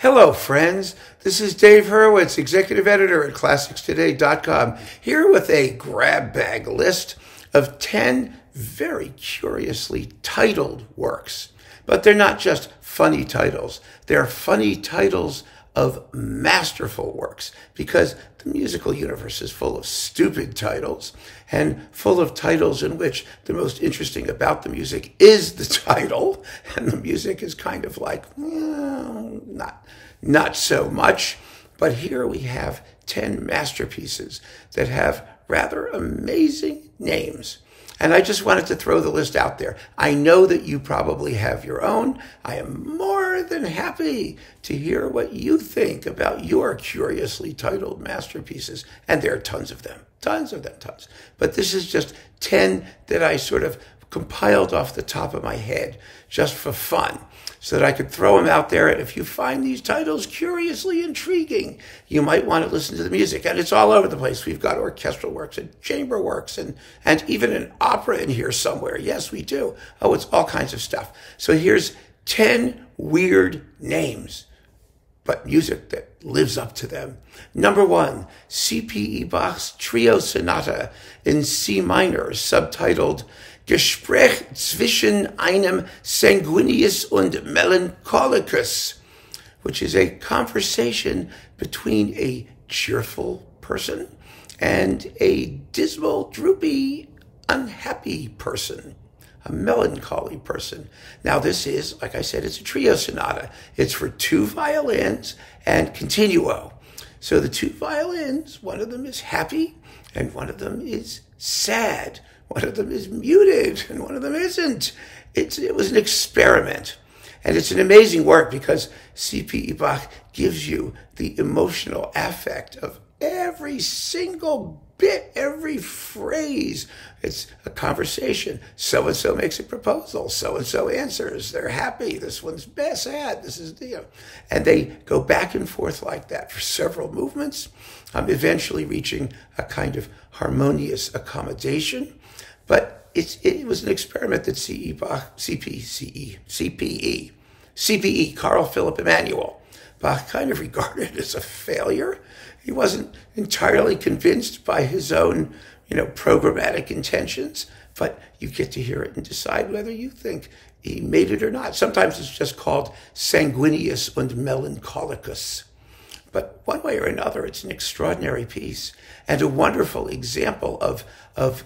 Hello, friends. This is Dave Hurwitz, executive editor at ClassicsToday.com, here with a grab bag list of 10 very curiously titled works. But they're not just funny titles, they're funny titles of masterful works because the musical universe is full of stupid titles and full of titles in which the most interesting about the music is the title and the music is kind of like well, not not so much. But here we have 10 masterpieces that have rather amazing names and I just wanted to throw the list out there. I know that you probably have your own. I am more than happy to hear what you think about your curiously titled masterpieces. And there are tons of them, tons of them, tons. But this is just 10 that I sort of compiled off the top of my head just for fun so that I could throw them out there. And if you find these titles curiously intriguing, you might want to listen to the music. And it's all over the place. We've got orchestral works and chamber works and, and even an opera in here somewhere. Yes, we do. Oh, it's all kinds of stuff. So here's 10 weird names, but music that lives up to them. Number one, C.P.E. Bach's Trio Sonata in C minor, subtitled Gespräch zwischen einem Sanguineus und Melancholicus, which is a conversation between a cheerful person and a dismal, droopy, unhappy person, a melancholy person. Now, this is, like I said, it's a trio sonata. It's for two violins and continuo. So the two violins, one of them is happy and one of them is sad. One of them is muted and one of them isn't. It's, it was an experiment. And it's an amazing work because C.P. Bach gives you the emotional affect of every single bit, every phrase. It's a conversation. So and so makes a proposal. So and so answers. They're happy. This one's best sad. This is you know, and they go back and forth like that for several movements, um, eventually reaching a kind of harmonious accommodation. But it was an experiment that CE Bach, CP, CE, CPE, CPE, Carl Philipp Emanuel, Bach kind of regarded as a failure. He wasn't entirely convinced by his own, you know, programmatic intentions, but you get to hear it and decide whether you think he made it or not. Sometimes it's just called sanguineus und melancholicus. But one way or another, it's an extraordinary piece and a wonderful example of, of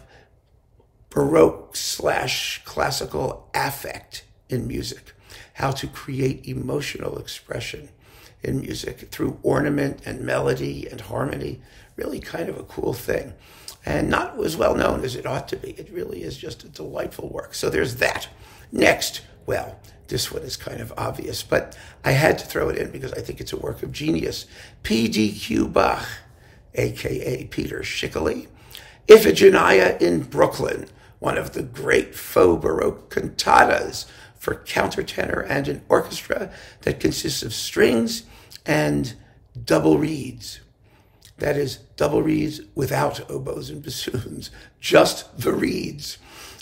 Baroque slash classical affect in music, how to create emotional expression in music through ornament and melody and harmony. Really kind of a cool thing. And not as well known as it ought to be. It really is just a delightful work. So there's that. Next, well, this one is kind of obvious, but I had to throw it in because I think it's a work of genius. P.D.Q. Bach, aka Peter Schickele, Iphigenia in Brooklyn, one of the great faux Baroque cantatas for countertenor and an orchestra that consists of strings and double reeds. That is, double reeds without oboes and bassoons, just the reeds.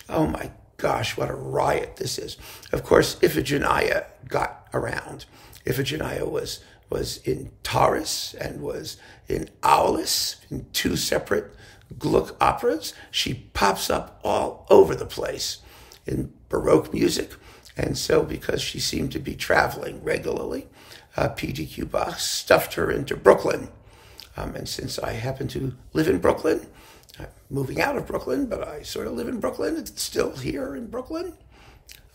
Oh my gosh, what a riot this is. Of course, Iphigenia got around. Iphigenia was, was in Taurus and was in Aulis, in two separate Gluck operas. She pops up all over the place in Baroque music. And so, because she seemed to be traveling regularly, uh, PDQ Bach stuffed her into Brooklyn. Um, and since I happen to live in Brooklyn, I'm moving out of Brooklyn, but I sort of live in Brooklyn, it's still here in Brooklyn.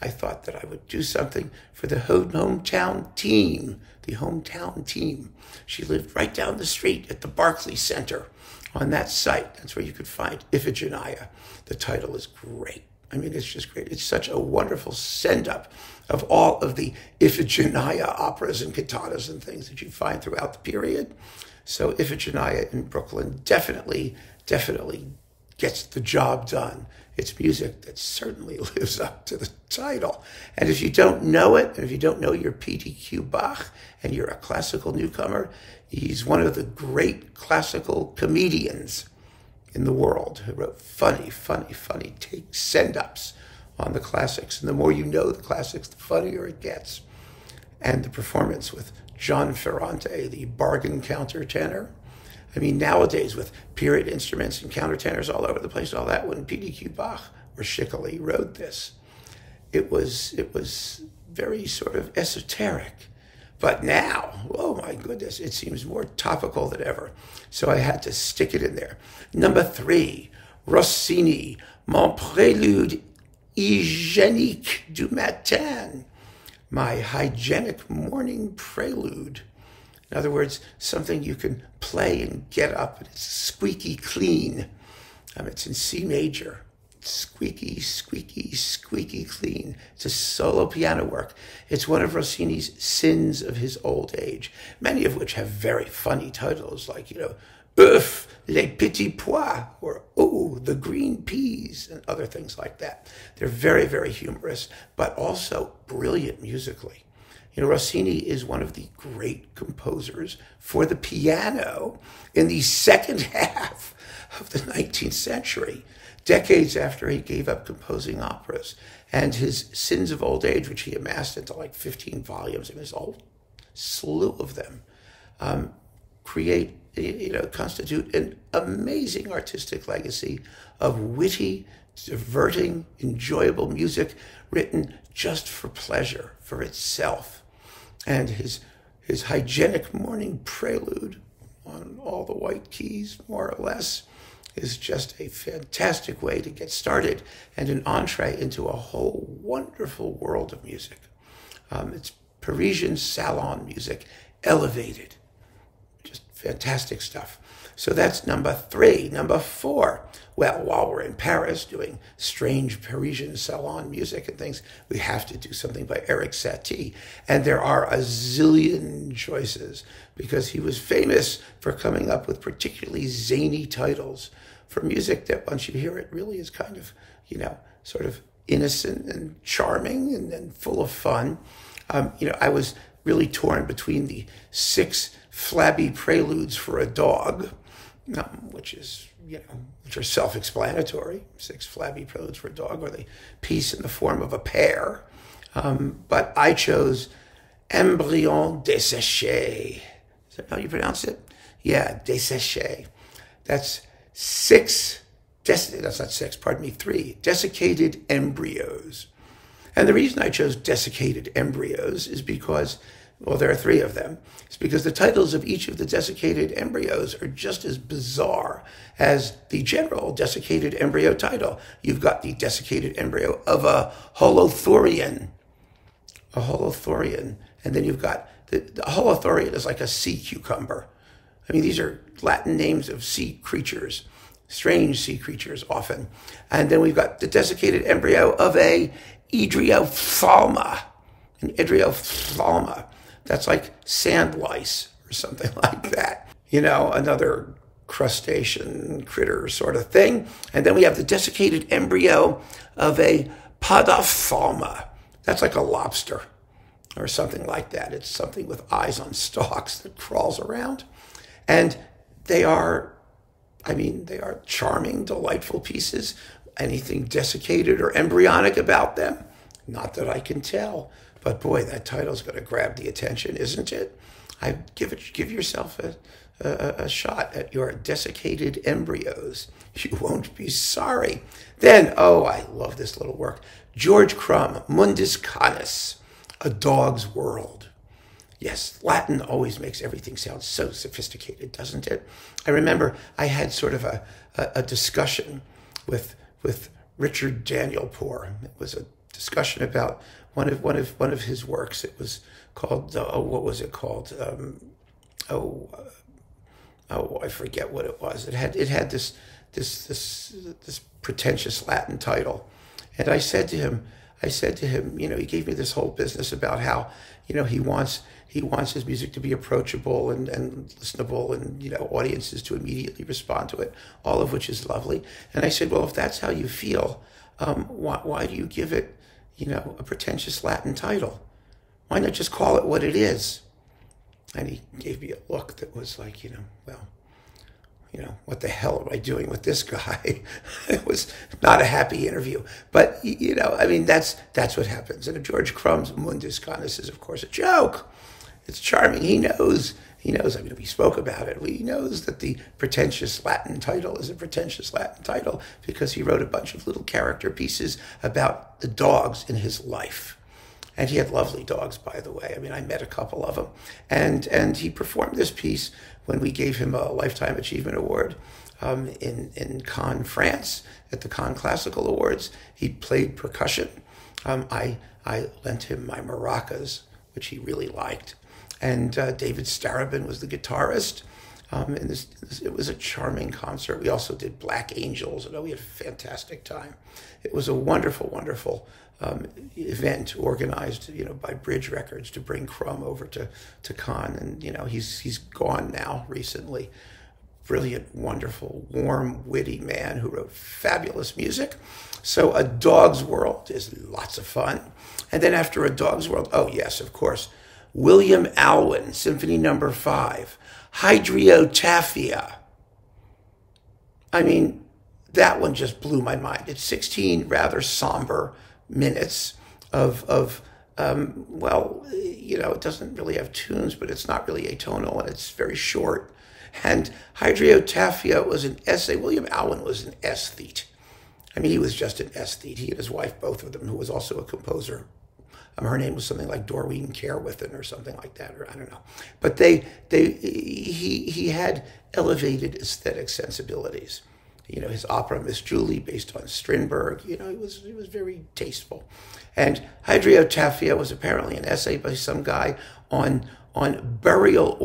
I thought that I would do something for the hometown team, the hometown team. She lived right down the street at the Barclay Center on that site. That's where you could find Iphigenia. The title is great. I mean, it's just great. It's such a wonderful send up of all of the Iphigenia operas and cantatas and things that you find throughout the period. So Iphigenia in Brooklyn definitely, definitely gets the job done. It's music that certainly lives up to the title. And if you don't know it, and if you don't know your PDQ Bach, and you're a classical newcomer, he's one of the great classical comedians in the world who wrote funny, funny, funny take send ups on the classics. And the more you know the classics, the funnier it gets. And the performance with John Ferrante, the bargain countertenor. I mean, nowadays with period instruments and countertenors all over the place, and all that, when PDQ Bach or Schickele wrote this, it was it was very sort of esoteric. But now, oh my goodness, it seems more topical than ever. So I had to stick it in there. Number three, Rossini, Mon Prélude Hygiénique du Matin, my hygienic morning prelude. In other words, something you can play and get up, and it's squeaky clean. Um, it's in C major squeaky, squeaky, squeaky clean. It's a solo piano work. It's one of Rossini's sins of his old age, many of which have very funny titles like, you know, Ouf, les petits pois, or Oh, the green peas, and other things like that. They're very, very humorous, but also brilliant musically. You know, Rossini is one of the great composers for the piano in the second half of the 19th century decades after he gave up composing operas. And his Sins of Old Age, which he amassed into like 15 volumes, and his whole slew of them, um, create, you know, constitute an amazing artistic legacy of witty, diverting, enjoyable music written just for pleasure, for itself. And his, his hygienic morning prelude on all the white keys, more or less, is just a fantastic way to get started and an entree into a whole wonderful world of music. Um, it's Parisian salon music, elevated. Just fantastic stuff. So that's number three. Number four, well, while we're in Paris doing strange Parisian salon music and things, we have to do something by Erik Satie. And there are a zillion choices because he was famous for coming up with particularly zany titles for music that once you hear it really is kind of, you know, sort of innocent and charming and, and full of fun. Um, you know, I was really torn between the six flabby preludes for a dog, um, which is, you know, which are self explanatory six flabby preludes for a dog, or the piece in the form of a pear. Um, but I chose Embryon Desséché. Is that how you pronounce it? Yeah, Desséché. That's six, des- that's not six, pardon me, three desiccated embryos. And the reason I chose desiccated embryos is because, well, there are three of them. It's because the titles of each of the desiccated embryos are just as bizarre as the general desiccated embryo title. You've got the desiccated embryo of a holothurian, a holothurian, and then you've got the, the holothurian is like a sea cucumber. I mean, these are Latin names of sea creatures, strange sea creatures often. And then we've got the desiccated embryo of a Edriophthalma, an Edriophthalma. That's like sand lice or something like that. You know, another crustacean critter sort of thing. And then we have the desiccated embryo of a Podophthalma. That's like a lobster or something like that. It's something with eyes on stalks that crawls around. And they are, I mean, they are charming, delightful pieces. Anything desiccated or embryonic about them? Not that I can tell. But boy, that title's going to grab the attention, isn't it? I give it, give yourself a, a, a, shot at your desiccated embryos. You won't be sorry. Then, oh, I love this little work. George Crumb, Mundus Canis, A Dog's World. Yes, Latin always makes everything sound so sophisticated, doesn't it? I remember I had sort of a, a, a discussion with with Richard Danielpour. It was a discussion about one of one of one of his works. It was called uh, oh, what was it called? Um, oh, uh, oh, I forget what it was. It had it had this this this this pretentious Latin title, and I said to him, I said to him, you know, he gave me this whole business about how you know he wants he wants his music to be approachable and, and listenable and you know audiences to immediately respond to it all of which is lovely and i said well if that's how you feel um, why, why do you give it you know a pretentious latin title why not just call it what it is and he gave me a look that was like you know well you know, what the hell am I doing with this guy? it was not a happy interview. But, you know, I mean, that's that's what happens. And George Crumb's Mundus Canis is, of course, a joke. It's charming. He knows. He knows. I mean, we spoke about it. He knows that the pretentious Latin title is a pretentious Latin title because he wrote a bunch of little character pieces about the dogs in his life. And he had lovely dogs, by the way. I mean, I met a couple of them. And, and he performed this piece when we gave him a Lifetime Achievement Award um, in, in Cannes, France, at the Cannes Classical Awards. He played percussion. Um, I, I lent him my maracas, which he really liked. And uh, David Starobin was the guitarist. Um, and this, this, it was a charming concert. We also did Black Angels, and oh, we had a fantastic time. It was a wonderful, wonderful um, event organized, you know, by Bridge Records to bring Crumb over to to Cannes, and you know, he's he's gone now recently. Brilliant, wonderful, warm, witty man who wrote fabulous music. So, A Dog's World is lots of fun. And then after A Dog's World, oh yes, of course, William Alwyn, Symphony Number no. Five, Hydriotaphia. I mean, that one just blew my mind. It's 16 rather somber minutes of, of um, well, you know, it doesn't really have tunes, but it's not really atonal and it's very short. And Hydriotaphia was an essay. William Alwyn was an aesthete. I mean, he was just an aesthete. He and his wife, both of them, who was also a composer. Um, her name was something like Doreen Carwithen or something like that, or I don't know. But they, they, he, he had elevated aesthetic sensibilities you know, his opera Miss Julie, based on Strindberg. You know, he was he was very tasteful. And Hydriotaphia was apparently an essay by some guy on on burial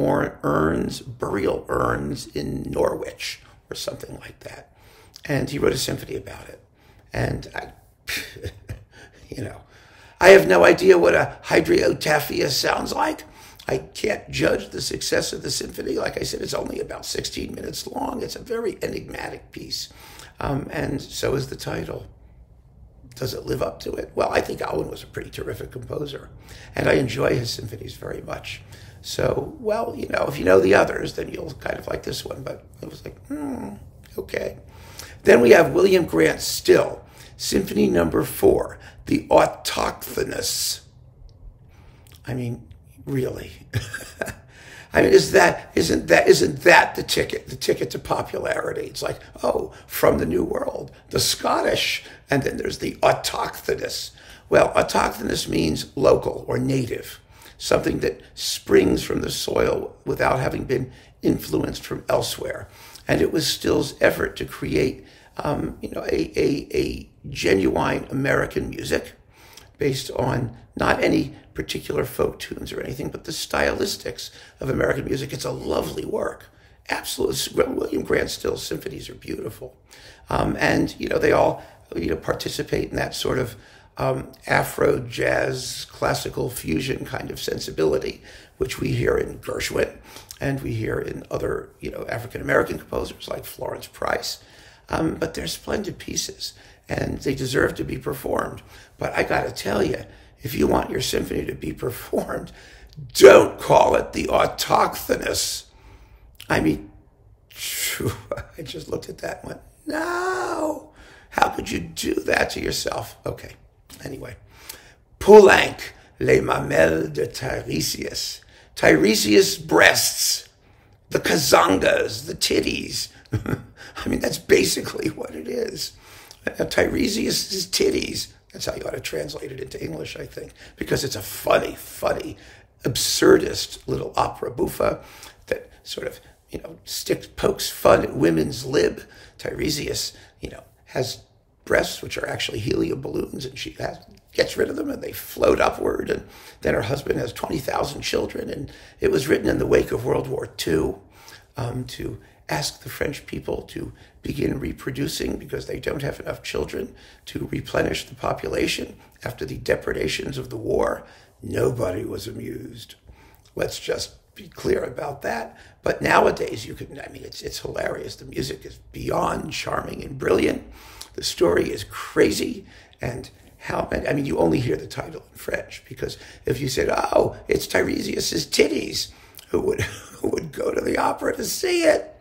urns, burial urns in Norwich or something like that. And he wrote a symphony about it. And I, you know, I have no idea what a hydriotaphia sounds like. I can't judge the success of the symphony. Like I said, it's only about 16 minutes long. It's a very enigmatic piece. Um, and so is the title. Does it live up to it? Well, I think Alwyn was a pretty terrific composer, and I enjoy his symphonies very much. So, well, you know, if you know the others, then you'll kind of like this one. But it was like, hmm, okay. Then we have William Grant Still, Symphony Number Four, The Autochthonous. I mean, really. I mean, is that isn't that isn't that the ticket? The ticket to popularity? It's like, oh, from the New World, the Scottish, and then there's the autochthonous. Well, autochthonous means local or native, something that springs from the soil without having been influenced from elsewhere. And it was Still's effort to create, um, you know, a, a, a genuine American music based on not any particular folk tunes or anything, but the stylistics of American music. It's a lovely work. Absolutely. William Grant Still's symphonies are beautiful. Um, and, you know, they all, you know, participate in that sort of um, Afro jazz, classical fusion kind of sensibility, which we hear in Gershwin and we hear in other, you know, African American composers like Florence Price. Um, but they're splendid pieces and they deserve to be performed. But I got to tell you, if you want your symphony to be performed, don't call it the autochthonous. I mean, I just looked at that and went, no, how could you do that to yourself? Okay, anyway. Poulenc, Les Mamelles de Tiresias. Tiresias breasts, the kazangas, the titties. I mean, that's basically what it is. Uh, Tiresias' titties. That's how you ought to translate it into English, I think, because it's a funny, funny, absurdist little opera buffa that sort of, you know, sticks, pokes fun at women's lib. Tiresias, you know, has breasts which are actually helium balloons, and she has, gets rid of them and they float upward. And then her husband has 20,000 children. And it was written in the wake of World War II um, to ask the French people to begin reproducing because they don't have enough children to replenish the population after the depredations of the war. Nobody was amused. Let's just be clear about that. But nowadays, you can, I mean, it's, it's hilarious. The music is beyond charming and brilliant. The story is crazy. And how many, I mean, you only hear the title in French because if you said, oh, it's Tiresias's titties, who would, who would go to the opera to see it?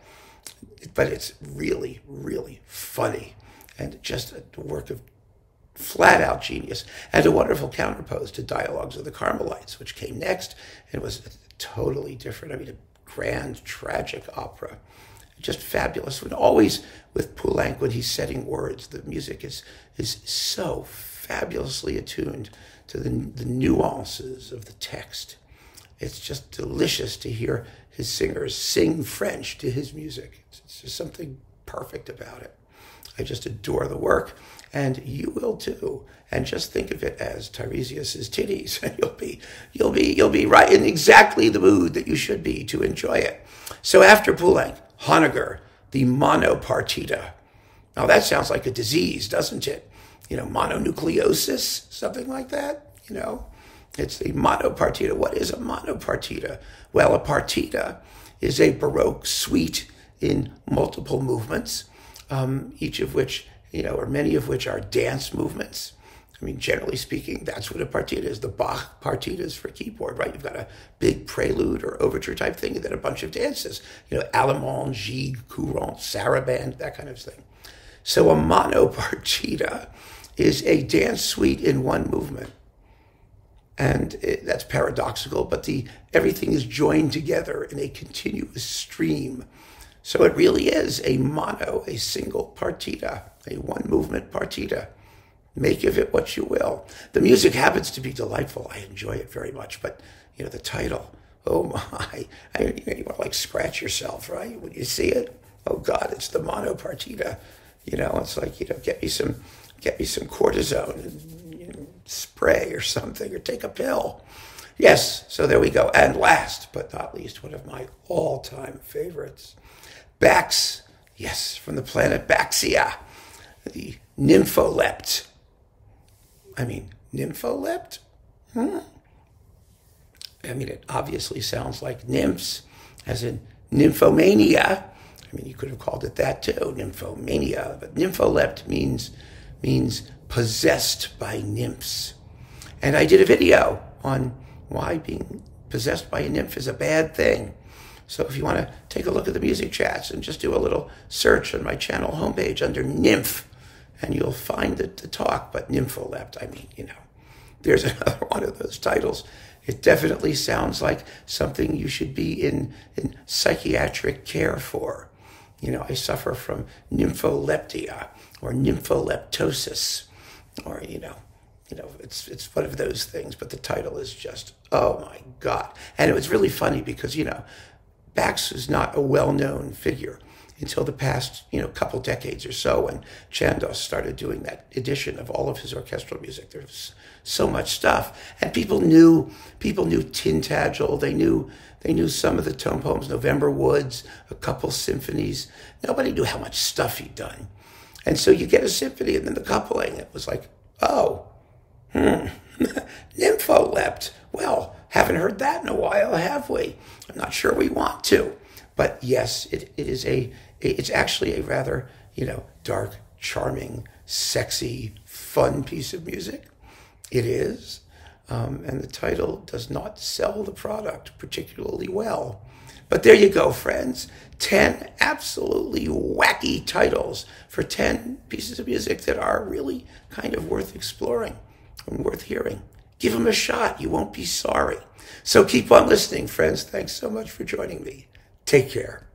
But it's really, really funny and just a work of flat out genius and a wonderful counterpose to Dialogues of the Carmelites, which came next and was totally different. I mean, a grand, tragic opera. Just fabulous. And always with Poulenc, when he's setting words, the music is, is so fabulously attuned to the, the nuances of the text. It's just delicious to hear his singers sing French to his music. It's, just something perfect about it. I just adore the work and you will too. And just think of it as Tiresias's titties, and you'll be you'll be you'll be right in exactly the mood that you should be to enjoy it. So after Poulenc, Honegger, the monopartita. Now that sounds like a disease, doesn't it? You know, mononucleosis, something like that. You know, it's the monopartita. What is a monopartita? Well, a partita is a Baroque suite in multiple movements, um, each of which you know, or many of which are dance movements. I mean, generally speaking, that's what a partita is. The Bach partitas for keyboard, right? You've got a big prelude or overture type thing, and then a bunch of dances. You know, Allemande, gigue, courante, sarabande, that kind of thing. So a monopartita is a dance suite in one movement. And it, that's paradoxical, but the everything is joined together in a continuous stream so it really is a mono, a single partita, a one movement partita. Make of it what you will. The music happens to be delightful. I enjoy it very much, but you know, the title, oh my, I, you, know, you want to like scratch yourself, right? When you see it, oh God, it's the mono partita. You know, it's like, you know, get me some, get me some cortisone and spray or something, or take a pill. Yes, so there we go. And last but not least, one of my all time favorites Bax, yes, from the planet Baxia, the nympholept. I mean, nympholept? Hmm. I mean, it obviously sounds like nymphs, as in nymphomania. I mean, you could have called it that too, nymphomania. But nympholept means means possessed by nymphs. And I did a video on why being possessed by a nymph is a bad thing. So if you want to take a look at the music chats and just do a little search on my channel homepage under nymph, and you'll find the, the talk. But nympholept, I mean, you know, there's another one of those titles. It definitely sounds like something you should be in, in psychiatric care for. You know, I suffer from nympholeptia or nympholeptosis, or, you know, you know, it's it's one of those things, but the title is just, oh my God. And it was really funny because, you know, Bax was not a well-known figure until the past, you know, couple decades or so when Chandos started doing that edition of all of his orchestral music. There was so much stuff. And people knew people knew Tintagel, they knew they knew some of the tone poems, November Woods, a couple symphonies. Nobody knew how much stuff he'd done. And so you get a symphony and then the coupling, it was like, oh, hmm, nympholept. Well, haven't heard that in a while, have we? I'm not sure we want to. But yes, it, it is a, it's actually a rather, you know, dark, charming, sexy, fun piece of music. It is. Um, and the title does not sell the product particularly well. But there you go, friends. 10 absolutely wacky titles for 10 pieces of music that are really kind of worth exploring and worth hearing. Give them a shot. You won't be sorry. So keep on listening, friends. Thanks so much for joining me. Take care.